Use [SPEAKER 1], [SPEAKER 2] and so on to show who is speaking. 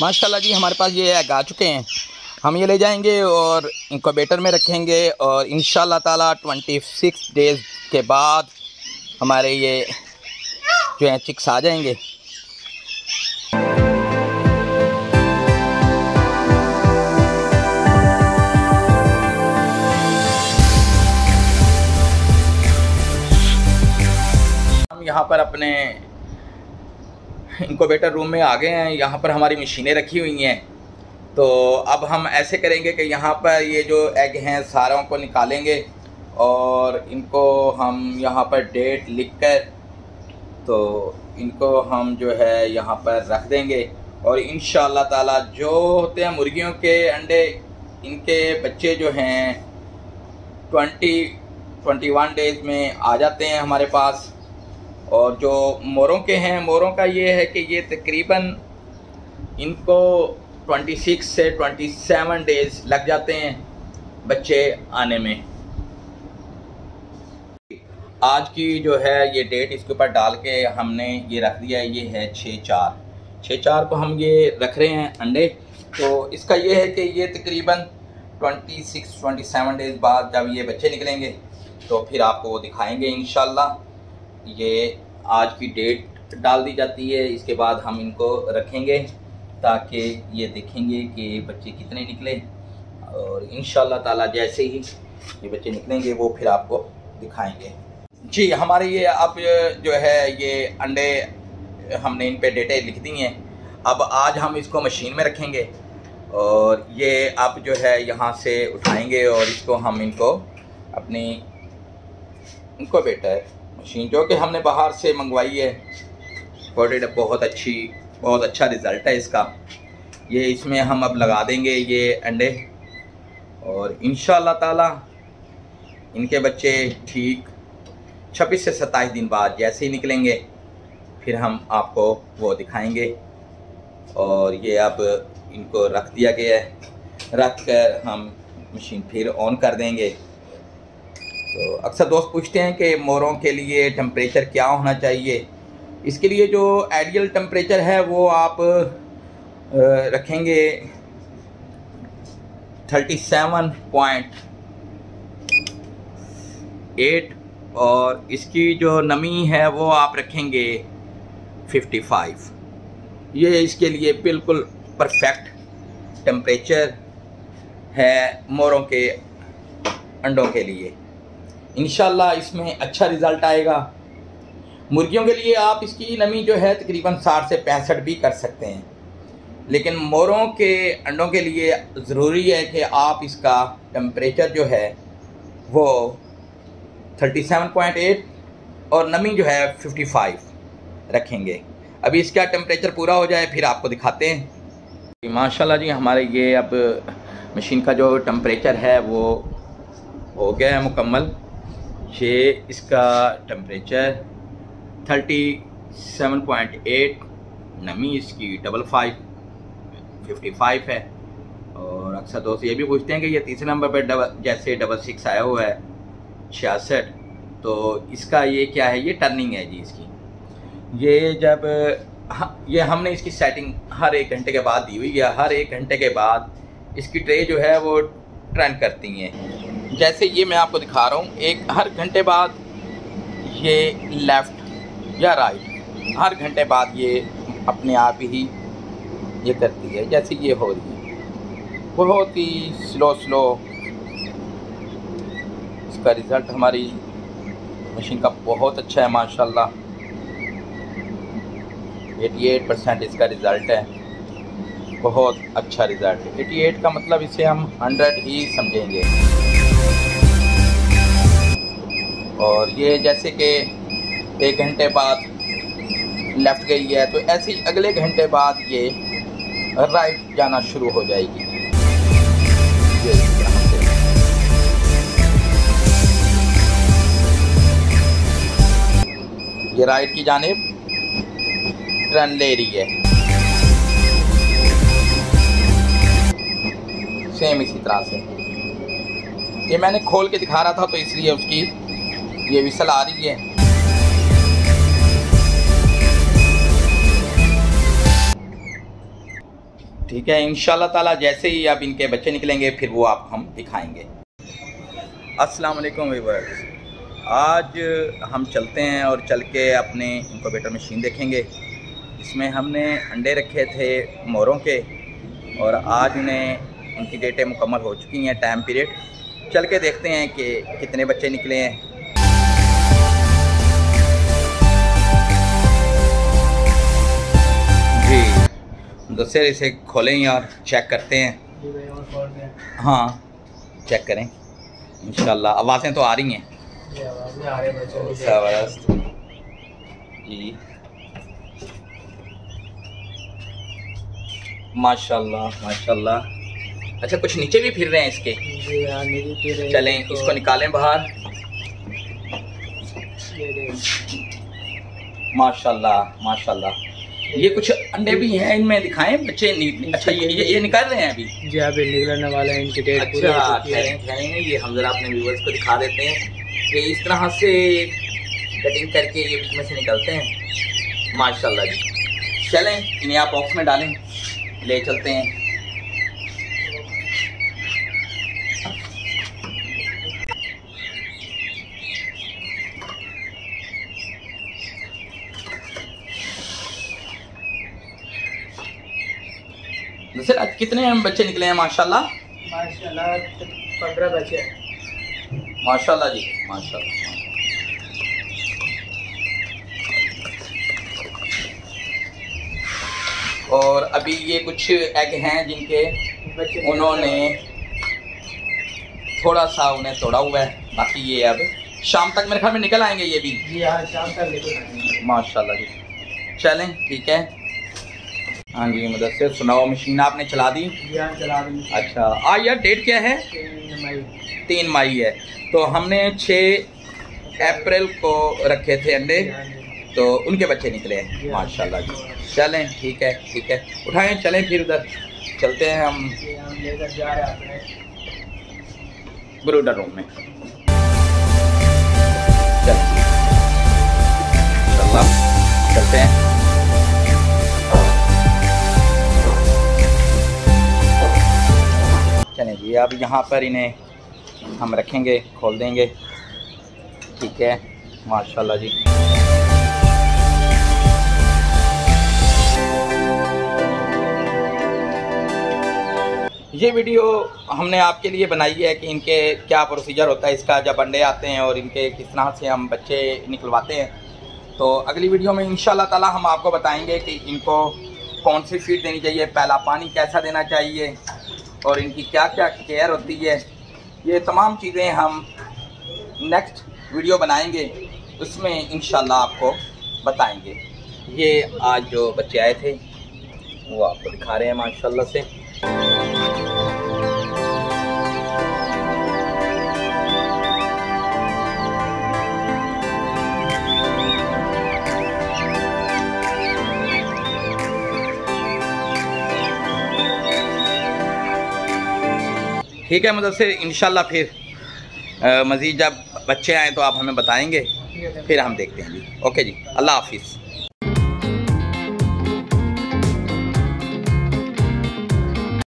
[SPEAKER 1] माशाल्लाह जी, हमारे पास ये एग आ चुके हैं। हम ये ले जाएँगे और इंक्यूबेटर में रखेंगे और इन ताला ट्वेंटी सिक्स डेज़ के बाद हमारे ये जो हैं चिक्स आ जाएँगे। हम यहाँ पर अपने इंक्यूबेटर रूम में आ गए हैं, यहाँ पर हमारी मशीनें रखी हुई हैं। तो अब हम ऐसे करेंगे कि यहाँ पर ये जो एग हैं, सारों को निकालेंगे और इनको हम यहाँ पर डेट लिख कर तो इनको हम जो है यहाँ पर रख देंगे और इन ताला जो होते हैं मुर्गियों के अंडे, इनके बच्चे जो हैं, ट्वेंटी ट्वेंटी वन डेज़ में आ जाते हैं हमारे पास। और जो मोरों के हैं, मोरों का ये है कि ये तकरीबन इनको 26 से 27 डेज़ लग जाते हैं बच्चे आने में। आज की जो है ये डेट इसके ऊपर डाल के हमने ये रख दिया है ये है छः चार। छः चार को हम ये रख रहे हैं अंडे। तो इसका ये है कि ये तकरीबन 26 27 डेज़ बाद जब ये बच्चे निकलेंगे तो फिर आपको वो दिखाएँगे इन ये आज की डेट डाल दी जाती है। इसके बाद हम इनको रखेंगे ताकि ये देखेंगे कि बच्चे कितने निकले। और इन ताला जैसे ही ये बच्चे निकलेंगे, वो फिर आपको दिखाएँगे। जी, हमारे ये अब जो है, ये अंडे हमने इन पे डेटे लिख दी हैं। अब आज हम इसको मशीन में रखेंगे। और ये आप जो है, यहाँ से उठाएँगे और इसको हम इनको अपनी इनको बेटा है मशीन जो कि हमने बाहर से मंगवाई है। प्रोडक्ट बहुत अच्छी, बहुत अच्छा रिज़ल्ट है इसका। ये इसमें हम अब लगा देंगे ये अंडे। और इन ताला इनके बच्चे ठीक छब्बीस से सत्ताईस दिन बाद जैसे ही निकलेंगे, फिर हम आपको वो दिखाएँगे। और ये अब इनको रख दिया गया है। रख कर हम मशीन फिर ऑन कर देंगे। तो अक्सर दोस्त पूछते हैं कि मोरों के लिए टेम्परेचर क्या होना चाहिए। इसके लिए जो आइडियल टेम्परेचर है, वो आप रखेंगे थर्टी सेवन पॉइंट एट और इसकी जो नमी है, वो आप रखेंगे फिफ्टी फाइव ये इसके लिए बिल्कुल परफेक्ट टेम्परेचर है मोरों के अंडों के लिए। इन इसमें अच्छा रिज़ल्ट आएगा। मुर्गियों के लिए आप इसकी नमी जो है तकरीबन साठ से पैंसठ भी कर सकते हैं। लेकिन मोरों के अंडों के लिए ज़रूरी है कि आप इसका टम्परेचर जो है वो 37.8 और नमी जो है 55 रखेंगे। अभी इसका टेम्परेचर पूरा हो जाए, फिर आपको दिखाते हैं। माशाल्लाह जी, हमारे ये अब मशीन का जो टम्परेचर है वो हो गया है मुकम्मल। ये इसका temperature thirty seven point eight नमी इसकी डबल फाइव फिफ्टी फाइव है। और अक्सर दोस्त ये भी पूछते हैं कि ये तीसरे नंबर पर डबल जैसे डबल सिक्स आया हुआ है, छियासठ तो इसका ये क्या है? ये टर्निंग है जी इसकी। ये जब ये हमने इसकी सेटिंग हर एक घंटे के बाद दी हुई है। हर एक घंटे के बाद इसकी ट्रे जो है वो ट्रेंड करती हैं। जैसे ये मैं आपको दिखा रहा हूँ, एक हर घंटे बाद ये लेफ़्ट या राइट हर घंटे बाद ये अपने आप ही ये करती है, जैसे ये हो रही है। बहुत ही स्लो स्लो इसका रिज़ल्ट हमारी मशीन का बहुत अच्छा है, माशाल्लाह। 88 परसेंट इसका रिज़ल्ट है। बहुत अच्छा रिज़ल्ट है। 88 का मतलब इसे हम 100 ही समझेंगे। और ये जैसे कि एक घंटे बाद लेफ़्ट गई है तो ऐसे ही अगले घंटे बाद ये राइट जाना शुरू हो जाएगी। ये राइट की जानब टर्न ले रही है। सेम इसी तरह से। ये मैंने खोल के दिखा रहा था तो इसलिए उसकी ये विसल आ रही है। ठीक है इन ताला जैसे ही आप इनके बच्चे निकलेंगे, फिर वो आप हम दिखाएँगे। अस्सलाम वालेकुम वीवर्स आज हम चलते हैं और चल के अपने इनकोवेटर मशीन देखेंगे। इसमें हमने अंडे रखे थे मोरों के और आज उन्हें उनकी डेटें मुकम्मल हो चुकी हैं टाइम पीरियड चल के देखते हैं कि कितने बच्चे निकले हैं। जी दोस्तों इसे खोलें और चेक करते हैं। हाँ? चेक करें। इंशाल्लाह आवाज़ें तो आ रही हैं। ज़बरदस्त। जी। माशाल्लाह माशाल्लाह। अच्छा कुछ नीचे भी फिर रहे हैं इसके?
[SPEAKER 2] हाँ,
[SPEAKER 1] चलें इसको निकालें बाहर। माशाल्लाह माशाल्लाह। ये कुछ अंडे भी हैं इनमें दिखाएँ बच्चे नि, अच्छा ये ये, ये निकाल रहे हैं अभी।
[SPEAKER 2] जी अभी निकलने वाले हैं इनके डेट
[SPEAKER 1] अच्छा
[SPEAKER 2] है।
[SPEAKER 1] ये हम जरा अपने व्यूवर्स को दिखा देते हैं। कि इस तरह से कटिंग करके ये बीच में से निकलते हैं। माशाल्लाह जी। चलें इन्हें आप बॉक्स में डालें। ले चलते हैं। सर आज कितने बच्चे निकले हैं माशाल्लाह?
[SPEAKER 2] माशाल्लाह पंद्रह बचे हैं।
[SPEAKER 1] माशाल्लाह जी माशाल्लाह। और अभी ये कुछ एग हैं जिनके उन्होंने थोड़ा सा उन्हें तोड़ा हुआ है बाकी ये अब शाम तक मेरे ख्याल में निकल आएँगे ये भी।
[SPEAKER 2] जी हाँ शाम तक लेकर आएँगे।
[SPEAKER 1] माशाल्लाह जी। चलें ठीक है। हाँ जी मुदस्सिर सुनाओ मशीन आपने चला दी?
[SPEAKER 2] हाँ चला देंगे
[SPEAKER 1] अच्छा आ यार डेट क्या है?
[SPEAKER 2] तीन मई।
[SPEAKER 1] तीन मई है। तो हमने छः अप्रैल को रखे थे अंडे।
[SPEAKER 2] हाँ।
[SPEAKER 1] तो उनके बच्चे निकले हैं। माशाल्लाह जी। चलें ठीक है ठीक है। उठाएँ चलें फिर उधर। चलते हैं हम।
[SPEAKER 2] जी लेकर जा रहे हैं
[SPEAKER 1] ब्रूडर रूम में। चलें। चलते हैं। चलें जी, अब यहाँ पर इन्हें हम रखेंगे, खोल देंगे। ठीक है, माशाल्लाह जी। ये वीडियो हमने आपके लिए बनाई है कि इनके क्या प्रोसीजर होता है, इसका जब अंडे आते हैं और इनके किस तरह से हम बच्चे निकलवाते हैं। तो अगली वीडियो में इन ताला हम आपको बताएँगे कि इनको कौन सी फ़ीड देनी चाहिए, पहला पानी कैसा देना चाहिए और इनकी क्या क्या केयर होती है, ये तमाम चीज़ें हम नेक्स्ट वीडियो बनाएँगे। उसमें इन आपको बताएँगे। ये आज जो बच्चे आए थे, वो आपको दिखा रहे हैं माशाल्लाह से। ठीक है मतलब से इन फिर मज़ीद जब बच्चे आएँ तो आप हमें बताएँगे फिर हम देखते हैं जी। ओके जी अल्लाह हाफिज़।